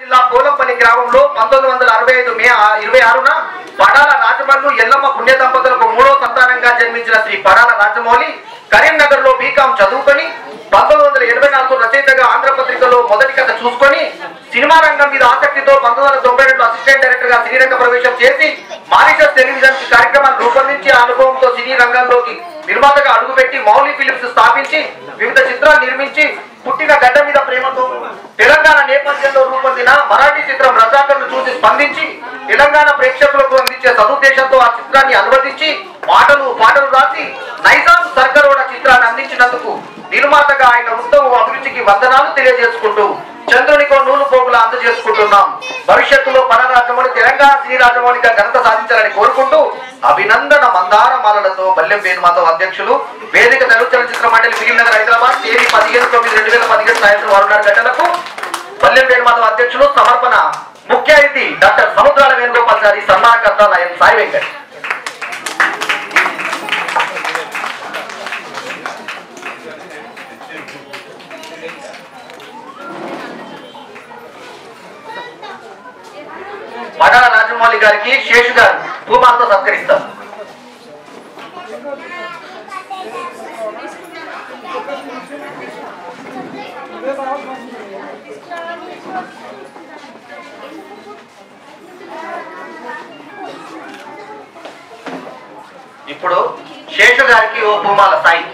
జిల్లా పోలంపల్లి గ్రామంలో పంతొమ్మిది వందల అరవై ఐదు మే ఇరవై ఆరున పడాల రాజమల్లు ఎల్లమ్మ పుణ్య దంపతులకు మూడో సంతానంగా జన్మించిన శ్రీ పడాల రాజమౌళి కరీంనగర్లో బీకాం చదువుకొని పంతొమ్మిది వందల ఎనభై నాలుగు రచయితగా ఆంధ్రపత్రికలో మొదటి కథ చూసుకొని సినిమా రంగం మీద ఆసక్తితో పంతొమ్మిది వందల తొంభై రెండు అసిస్టెంట్ డైరెక్టర్గా సినీ రంగ ప్రవేశం చేసి మారిషస్ టెలివిజన్ కార్యక్రమాన్ని రూపొందించి ఆ అనుభవంతో సినీ రంగంలోకి నిర్మాతగా అడుగుపెట్టి మౌలి ఫిలిమ్స్ స్థాపించి వివిధ చిత్రాలు నిర్మించి పుట్టిన గడ్డ మీద ప్రేమతో నేపథ్యంలో మరాఠీ చిత్రం రజాకర్ను చూసి స్పందించి తెలంగాణ ప్రేక్షకులకు అందించే సదుద్దేశంతో ఆ చిత్రాన్ని అనువదించి మాటలు పాటలు రాసి నైజాం సర్కరోడ చిత్రాన్ని అందించినందుకు నిర్మాతగా ఆయన ఉత్తమ అభిరుచికి వందనాలు తెలియజేసుకుంటూ చంద్రునికో నూలు పోగులా అందజేసుకుంటున్నాం. భవిష్యత్తులో పరరాజమౌళి తెలంగాణ శ్రీ రాజమౌళిగా ఘనత సాధించాలని కోరుకుంటూ అభినందన మందార మాలలతో బల్లెం వేణుమాధవ్ అధ్యక్షులు వేదిక తెలుగు చలనచిత్ర మండలి మిగిలిన హైదరాబాద్ తేదీ పదిహేను తొమ్మిది రెండు వేల పదిహేడు సాయంత్రం ఆరున్నర గంటలకు బల్లెం అధ్యక్షులు సమర్పణ ముఖ్య అతిథి డాక్టర్ సముద్రాల వేణుగోపాల్ వేణుగోపాల్చారి సన్మానకర్త లయన్ సాయి వెంకట్. మడాల రాజమౌళి గారికి శేషు గారు భూమాలతో సత్కరిస్తారు. ఇప్పుడు శేషు గారికి ఓ భూమాల సాయి.